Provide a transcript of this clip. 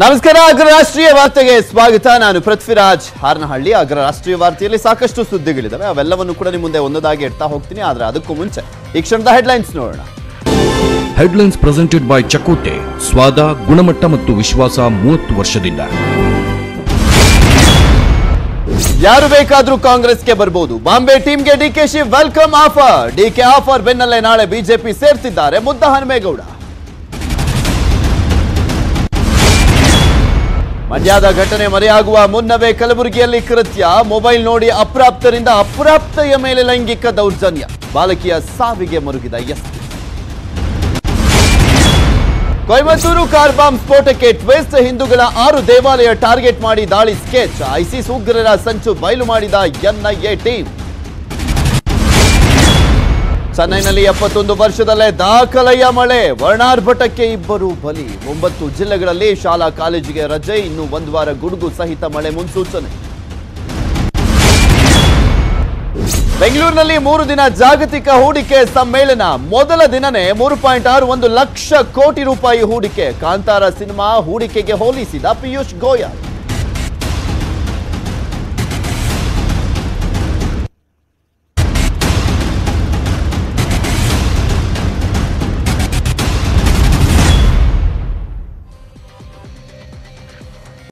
ನಮಸ್ಕಾರ ಅಗ್ರ ರಾಷ್ಟ್ರೀಯ ವಾರ್ತೆಗೆ ಸ್ವಾಗತ. ನಾನು ಪೃಥ್ವಿರಾಜ್ ಹಾರನಹಳ್ಳಿ. ಅಗ್ರ ರಾಷ್ಟ್ರೀಯ ವಾರ್ತೆಯಲ್ಲಿ ಸಾಕಷ್ಟು ಸುದ್ದಿಗಳಿದ್ದಾವೆ. ಅವೆಲ್ಲವನ್ನು ಕೂಡ ನಿಮ್ಮ ಮುಂದೆ ಒಂದೊಂದಾಗಿ ಇಡ್ತಾ ಹೋಗ್ತೀನಿ. ಆದ್ರೆ ಅದಕ್ಕೂ ಮುಂಚೆ ಈ ಕ್ಷಣದ ಹೆಡ್ಲೈನ್ಸ್ ನೋಡೋಣ. ಹೆಡ್ಲೈನ್ಸ್ ಪ್ರೆಸೆಂಟೆಡ್ ಬೈ ಚಕೋಟೆ ಸ್ವಾದ ಗುಣಮಟ್ಟ ಮತ್ತು ವಿಶ್ವಾಸ ಮೂವತ್ತು ವರ್ಷದಿಂದ. ಯಾರು ಬೇಕಾದ್ರೂ ಕಾಂಗ್ರೆಸ್ಗೆ ಬರಬಹುದು ಬಾಂಬೆ ಟೀಮ್ಗೆ DKShi welcome offer. DK offer ಬೆನ್ನಲ್ಲೇ ನಾಳೆ ಬಿಜೆಪಿ ಸೇರ್ತಿದ್ದಾರೆ ಮುದ್ದ ಹನುಮೇಗೌಡ ಮಂಡ್ಯದ ಘಟನೆ ಮರೆಯಾಗುವ ಮುನ್ನವೇ ಕಲಬುರಗಿಯಲ್ಲಿ ಕೃತ್ಯ. ಮೊಬೈಲ್ ನೋಡಿ ಅಪ್ರಾಪ್ತರಿಂದ ಅಪ್ರಾಪ್ತೆಯ ಮೇಲೆ ಲೈಂಗಿಕ ದೌರ್ಜನ್ಯ. ಬಾಲಕಿಯ ಸಾವಿಗೆ ಮರುಗಿದ ಎಸ್. ಕೊಯಮತ್ತೂರು ಕಾರ್ ಬಾಂಬ್ ಸ್ಫೋಟಕ್ಕೆ ಟ್ವೇಸ್ಟ್, ಹಿಂದೂಗಳ ಆರು ದೇವಾಲಯ ಟಾರ್ಗೆಟ್ ಮಾಡಿ ದಾಳಿ ಸ್ಕೆಚ್. ಐಸಿಸ್ ಉಗ್ರರ ಸಂಚು ಬಯಲು ಮಾಡಿದ ಎನ್ಐಎ ಟೀಮ್. ಚೆನ್ನೈನಲ್ಲಿ ಎಪ್ಪತ್ತೊಂದು ವರ್ಷದಲ್ಲೇ ದಾಖಲೆಯ ಮಳೆ. ವರ್ಣಾರ್ಭಟಕ್ಕೆ ಇಬ್ಬರು ಬಲಿ. ಒಂಬತ್ತು ಜಿಲ್ಲೆಗಳಲ್ಲಿ ಶಾಲಾ ಕಾಲೇಜಿಗೆ ರಜೆ. ಇನ್ನು ಒಂದು ವಾರ ಗುಡುಗು ಸಹಿತ ಮಳೆ ಮುನ್ಸೂಚನೆ. ಬೆಂಗಳೂರಿನಲ್ಲಿ ಮೂರು ದಿನ ಜಾಗತಿಕ ಹೂಡಿಕೆ ಸಮ್ಮೇಳನ. ಮೊದಲ ದಿನನೇ ಮೂರು ಪಾಯಿಂಟ್ ಆರು ಒಂದು ಲಕ್ಷ ಕೋಟಿ ರೂಪಾಯಿ ಹೂಡಿಕೆ. ಕಾಂತಾರ ಸಿನಿಮಾ ಹೂಡಿಕೆಗೆ ಹೋಲಿಸಿದ ಪಿಯೂಷ್ ಗೋಯಲ್.